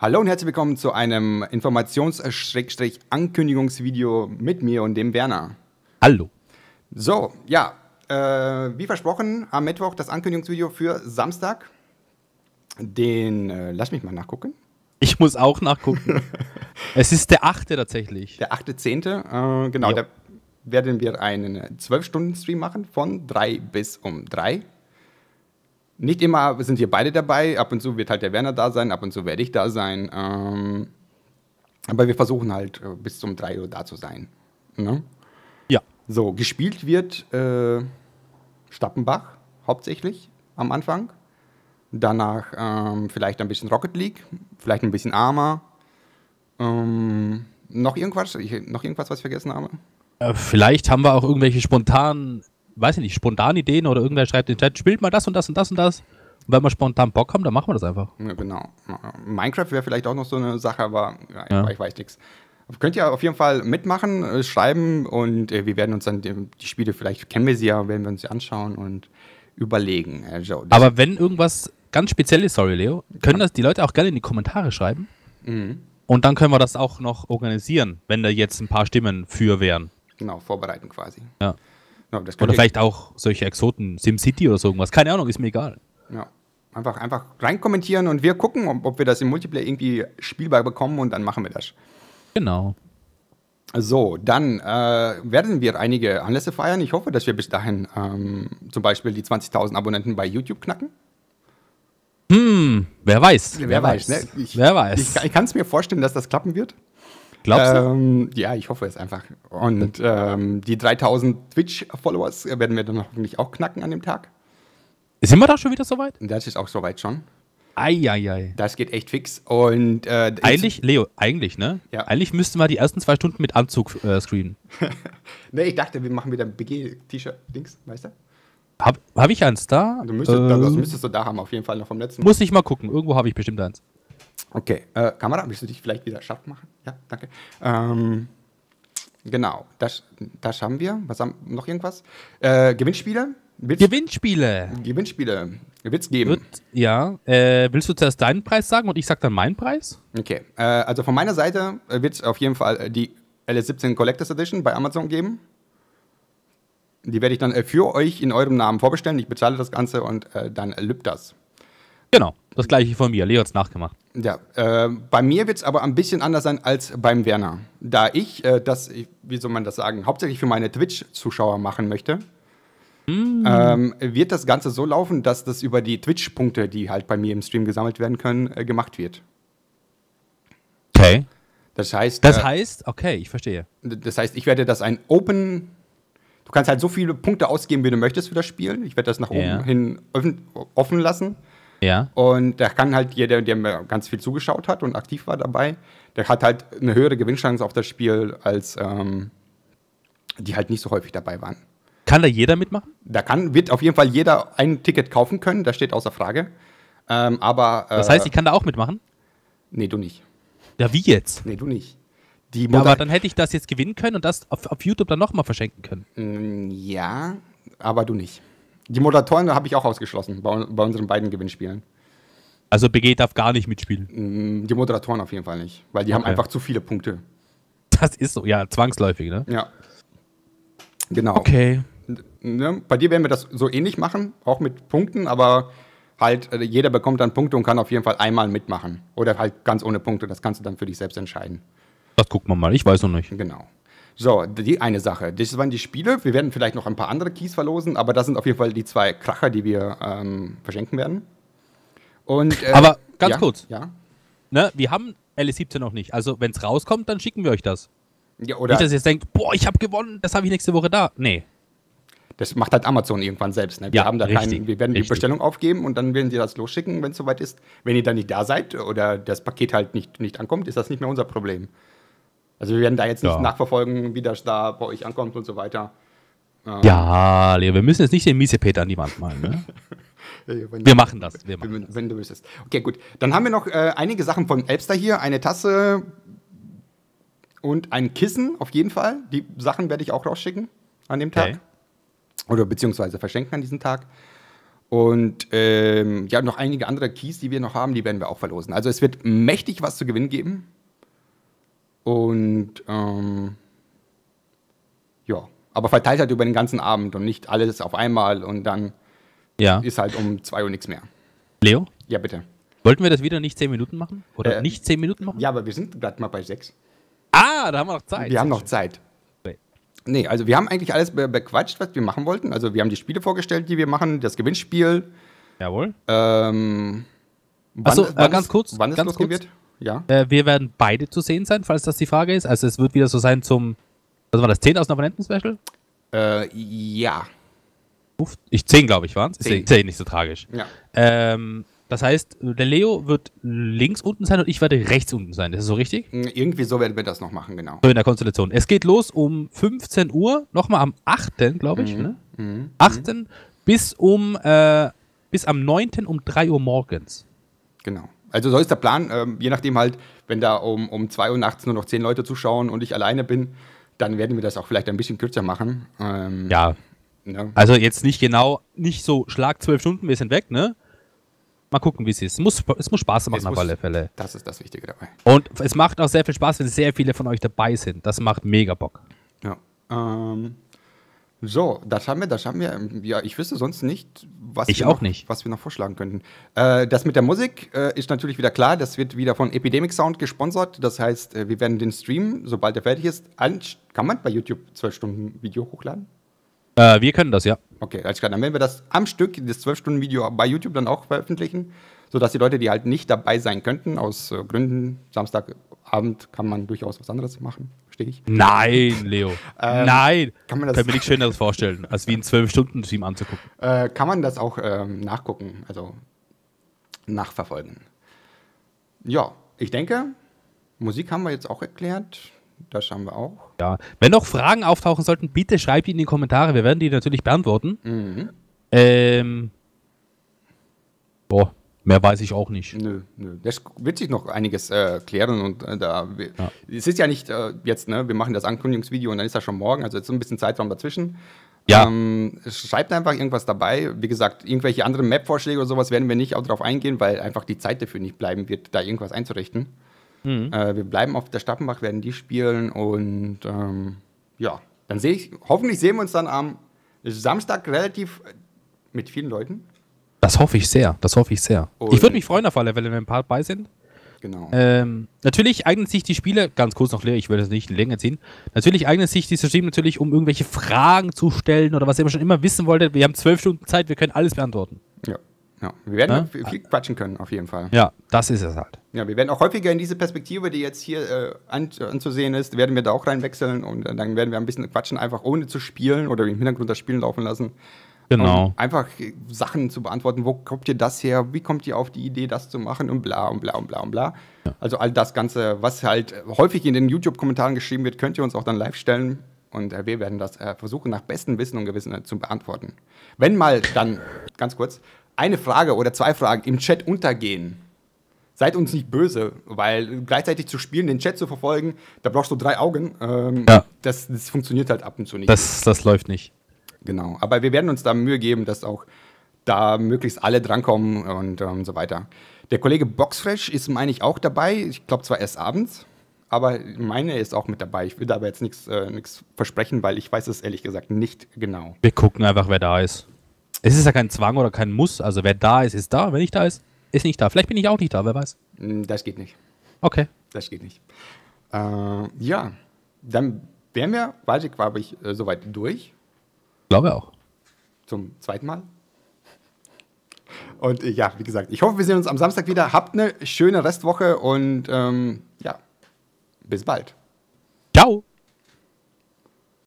Hallo und herzlich willkommen zu einem Informations-Ankündigungsvideo mit mir und dem Werner. Hallo. So, ja, äh, wie versprochen, am Mittwoch das Ankündigungsvideo für Samstag. Den, äh, lass mich mal nachgucken. Ich muss auch nachgucken. es ist der 8. tatsächlich. Der 8.10., äh, genau, Jo. da werden wir einen 12-Stunden-Stream machen von 3 bis um 3. Nicht immer sind wir beide dabei, ab und zu wird halt der Werner da sein, ab und zu werde ich da sein. Ähm, aber wir versuchen halt äh, bis um 3 Uhr da zu sein. Ne? Ja. So, gespielt wird äh, Stappenbach hauptsächlich am Anfang. Danach ähm, vielleicht ein bisschen Rocket League, vielleicht ein bisschen Arma. Ähm, noch irgendwas, ich, noch irgendwas, was ich vergessen habe? Äh, vielleicht haben wir auch irgendwelche spontanen, weiß ich nicht, spontanen Ideen oder irgendwer schreibt in den Chat, spielt mal das und das und das und das. Und wenn wir spontan Bock haben, dann machen wir das einfach. Ja, genau. Minecraft wäre vielleicht auch noch so eine Sache, aber ja, Ja. ich weiß nichts. Könnt ihr auf jeden Fall mitmachen, äh, schreiben und äh, wir werden uns dann die, die Spiele, vielleicht kennen wir sie ja, werden wir uns sie anschauen und überlegen. Also, das- Aber wenn irgendwas ganz Spezielles, sorry Leo, können das die Leute auch gerne in die Kommentare schreiben. Mhm. Und dann können wir das auch noch organisieren, wenn da jetzt ein paar Stimmen für wären. genau, vorbereiten quasi. Ja. Ja, Oder vielleicht auch solche Exoten, SimCity oder so irgendwas. Keine Ahnung, ist mir egal. Ja. Einfach, einfach reinkommentieren und wir gucken, ob, ob wir das im Multiplayer irgendwie spielbar bekommen und dann machen wir das. Genau. So, dann äh, werden wir einige Anlässe feiern. Ich hoffe, dass wir bis dahin ähm, zum Beispiel die 20.000 Abonnenten bei YouTube knacken. Hm, wer weiß. Wer weiß, ne? Ich, wer weiß. Ich, ich kann es mir vorstellen, dass das klappen wird. Glaubst du? Ähm, ja, ich hoffe es einfach. Und ähm, die 3000 Twitch-Followers werden wir dann hoffentlich auch knacken an dem Tag. Sind wir da schon wieder soweit? Das ist auch soweit schon. Eieiei. Das geht echt fix. Und äh, Eigentlich, Leo, eigentlich, ne? Ja. Eigentlich müssten wir die ersten zwei Stunden mit Anzug äh, screenen. Ne, ich dachte, wir machen wieder ein BG-T-Shirt-Dings, weißt du? Hab, hab ich eins da? Du müsstest, Äh, das müsstest du da haben, auf jeden Fall noch vom letzten Mal. muss ich mal gucken. Irgendwo habe ich bestimmt eins. Okay, äh, Kamera, willst du dich vielleicht wieder scharf machen? Ja, danke. Ähm, genau, das, das haben wir. Was haben noch irgendwas? Äh, Gewinnspiele? Willst, Gewinnspiele. Gewinnspiele. Wird es geben. Wird, ja. Äh, willst du zuerst deinen Preis sagen und ich sag dann meinen Preis? Okay, äh, also von meiner Seite wird es auf jeden Fall äh, die LS17 Collectors Edition bei Amazon geben. Die werde ich dann äh, für euch in eurem Namen vorbestellen. Ich bezahle das Ganze und äh, dann lübt das. Genau. Das gleiche von mir. Leo hat's nachgemacht. Ja, äh, bei mir wird es aber ein bisschen anders sein als beim Werner. Da ich äh, das, wie soll man das sagen, hauptsächlich für meine Twitch-Zuschauer machen möchte, ähm, wird das Ganze so laufen, dass das über die Twitch-Punkte, die halt bei mir im Stream gesammelt werden können, äh, gemacht wird. Okay. Das heißt, Das äh, heißt, okay, ich verstehe. das heißt, ich werde das ein Open. Du kannst halt so viele Punkte ausgeben, wie du möchtest für das Spiel. Ich werde das nach Ja. oben hin offen lassen. Ja. Und da kann halt jeder, der mir ganz viel zugeschaut hat und aktiv war dabei, der hat halt eine höhere Gewinnchance auf das Spiel, als ähm, die halt nicht so häufig dabei waren. Kann da jeder mitmachen? Da kann, wird auf jeden Fall jeder ein Ticket kaufen können, das steht außer Frage. Ähm, aber. Äh, Das heißt, ich kann da auch mitmachen? Nee, du nicht. Ja, wie jetzt? Nee, du nicht. Die Ja, aber dann hätte ich das jetzt gewinnen können und das auf, auf YouTube dann nochmal verschenken können. Mm, Ja, aber du nicht. Die Moderatoren habe ich auch ausgeschlossen bei, bei unseren beiden Gewinnspielen. Also BG darf gar nicht mitspielen. Mm, Die Moderatoren auf jeden Fall nicht, weil die haben Okay. einfach zu viele Punkte. Das ist so, ja, zwangsläufig, ne? Ja. Genau. Okay. Ne? Bei dir werden wir das so ähnlich machen, auch mit Punkten, aber halt äh, jeder bekommt dann Punkte und kann auf jeden Fall einmal mitmachen. Oder halt ganz ohne Punkte, das kannst du dann für dich selbst entscheiden. Das gucken wir mal, ich weiß noch nicht. Genau. So, die eine Sache. Das waren die Spiele. Wir werden vielleicht noch ein paar andere Keys verlosen, aber das sind auf jeden Fall die zwei Kracher, die wir ähm, verschenken werden. Und, äh, Aber ganz ja, kurz. Ja. Ne, wir haben LS17 noch nicht. Also, wenn es rauskommt, dann schicken wir euch das. ja oder Nicht, dass ihr jetzt denkt, boah, ich habe gewonnen, das habe ich nächste Woche da. Nee. das macht halt Amazon irgendwann selbst. Ne? Wir, Ja, haben da richtig, keinen, wir werden die richtig. Bestellung aufgeben und dann werden sie das losschicken, wenn es soweit ist. Wenn ihr dann nicht da seid oder das Paket halt nicht, nicht ankommt, ist das nicht mehr unser Problem. Also wir werden da jetzt nicht Ja. nachverfolgen, wie das da bei euch ankommt und so weiter. Ja, Leo, wir müssen jetzt nicht den Miesepeter an die Wand malen, ne? Wenn- Wir machen das, wir machen wenn, wenn du wüsstest. Okay, gut. Dann haben wir noch äh, einige Sachen von Elbster hier. Eine Tasse und ein Kissen auf jeden Fall. Die Sachen werde ich auch rausschicken an dem Tag. Okay. Oder beziehungsweise verschenken an diesem Tag. Und ähm, ja, noch einige andere Keys, die wir noch haben, die werden wir auch verlosen. Also es wird mächtig was zu gewinnen geben. Und ähm, ja, aber verteilt halt über den ganzen Abend und nicht alles auf einmal und dann Ja. ist halt um 2 Uhr nichts mehr. Leo, Ja, bitte. wollten wir das wieder nicht 10 Minuten machen? Oder Äh, nicht 10 Minuten machen? Ja, aber wir sind gerade mal bei 6. Ah, da haben wir noch Zeit. Wir haben noch Zeit. Okay. Nee, also wir haben eigentlich alles be bequatscht, was wir machen wollten. Also wir haben die Spiele vorgestellt, die wir machen, das Gewinnspiel. Jawohl. Ähm, Ach so, wann- äh, ganz es- kurz, Wann es ganz losgehen kurz. Ja. Äh, wir werden beide zu sehen sein, falls das die Frage ist. Also es wird wieder so sein zum, was war das, 10 aus Abonnenten-Special? Äh, ja. Uff, Ich 10, glaube ich, waren es. Ist, ja- Zehn. ist ja nicht so tragisch. Ja. Ähm, das heißt, der Leo wird links unten sein und ich werde rechts unten sein. Das ist so richtig? Irgendwie so werden wir das noch machen, genau. So in der Konstellation. Es geht los um 15 Uhr, nochmal am 8., glaube ich. Ne? 8. bis um äh, bis am 9. um 3 Uhr morgens. Genau. Also so ist der Plan, ähm, je nachdem halt, wenn da um, um 2 Uhr nachts nur noch 10 Leute zuschauen und ich alleine bin, dann werden wir das auch vielleicht ein bisschen kürzer machen. Ähm, Ja, ne? also jetzt nicht genau, nicht so Schlag 12 Stunden, wir sind weg, ne? Mal gucken, wie es ist. Es muss, es muss Spaß machen Es auf muss- alle Fälle. Das ist das Wichtige dabei. Und es macht auch sehr viel Spaß, wenn sehr viele von euch dabei sind. Das macht mega Bock. Ja. Ähm, so, das haben wir, das haben wir. Ja, ich wüsste sonst nicht, was, Ich wir auch noch, nicht. was wir noch vorschlagen könnten. Äh, das mit der Musik äh, ist natürlich wieder klar. Das wird wieder von Epidemic Sound gesponsert. Das heißt, äh, wir werden den Stream, sobald er fertig ist, an, kann man bei YouTube 12 Stunden Video hochladen? Äh, wir können das, ja. Okay, alles klar. Dann werden wir das am Stück, das 12-Stunden-Video bei YouTube dann auch veröffentlichen, sodass die Leute, die halt nicht dabei sein könnten, aus äh, Gründen, Samstagabend kann man durchaus was anderes machen, verstehe ich. Nein, Leo. Nein. Ähm, kann man das- Kann mir nichts Schöneres vorstellen, als wie einen 12-Stunden-Stream anzugucken. Äh, kann man das auch ähm, nachgucken, also nachverfolgen. Ja, ich denke, Musik haben wir jetzt auch erklärt. Das haben wir auch. Ja. Wenn noch Fragen auftauchen sollten, bitte schreibt die in die Kommentare. Wir werden die natürlich beantworten. Mhm. Ähm. Boah, mehr weiß ich auch nicht. Nö, nö. Das wird sich noch einiges äh, klären und äh, da. Ja. Es ist ja nicht äh, jetzt, ne? Wir machen das Ankündigungsvideo und dann ist das schon morgen, also jetzt so ein bisschen Zeitraum dazwischen. Ja. Ähm, schreibt einfach irgendwas dabei. Wie gesagt, irgendwelche anderen Map-Vorschläge oder sowas werden wir nicht auch drauf eingehen, weil einfach die Zeit dafür nicht bleiben wird, da irgendwas einzurichten. Mhm. Äh, wir bleiben auf der Stappenbach, werden die spielen und ähm, ja, dann sehe ich, hoffentlich sehen wir uns dann am Samstag relativ äh, mit vielen Leuten. Das hoffe ich sehr. Das hoffe ich sehr. Und- ich würde mich freuen auf alle Fälle, wenn ein paar dabei sind. Genau. Ähm, natürlich eignen sich die Spiele, ganz kurz noch, Leo, ich will das nicht in Länge ziehen. Natürlich eignen sich diese Stream natürlich, um irgendwelche Fragen zu stellen oder was ihr schon immer wissen wolltet. Wir haben zwölf Stunden Zeit, wir können alles beantworten. Ja. ja. Wir werden Ja? viel quatschen können, auf jeden Fall. Ja, das ist es halt. Ja, wir werden auch häufiger in diese Perspektive, die jetzt hier äh, an, anzusehen ist, werden wir da auch reinwechseln und äh, dann werden wir ein bisschen quatschen, einfach ohne zu spielen oder im Hintergrund das Spielen laufen lassen. Genau. Um einfach Sachen zu beantworten, wo kommt ihr das her, wie kommt ihr auf die Idee, das zu machen und bla und bla und bla und bla. Also all das Ganze, was halt häufig in den YouTube-Kommentaren geschrieben wird, könnt ihr uns auch dann live stellen und äh, wir werden das äh, versuchen, nach bestem Wissen und Gewissen äh, zu beantworten. Wenn mal dann, ganz kurz, eine Frage oder zwei Fragen im Chat untergehen, seid uns nicht böse, weil gleichzeitig zu spielen, den Chat zu verfolgen, da brauchst du drei Augen. Ähm, Ja. das, das funktioniert halt ab und zu nicht. Das, das läuft nicht. Genau. Aber wir werden uns da Mühe geben, dass auch da möglichst alle drankommen und ähm, so weiter. Der Kollege Boxfresh ist, meine ich, auch dabei. Ich glaube zwar erst abends, aber meine ist auch mit dabei. Ich will da aber jetzt nichts äh, versprechen, weil ich weiß es ehrlich gesagt nicht genau. Wir gucken einfach, wer da ist. Es ist ja kein Zwang oder kein Muss. Also wer da ist, ist da. Wer nicht da ist, ist nicht da. Vielleicht bin ich auch nicht da, wer weiß. Hm, Das geht nicht. Okay. Das geht nicht. Äh, ja, dann wären wir, weiß ich, glaube ich, äh, soweit durch. Glaube auch. Zum zweiten Mal. Und äh, ja, wie gesagt, ich hoffe, wir sehen uns am Samstag wieder. Habt eine schöne Restwoche und ähm, ja, bis bald. Ciao.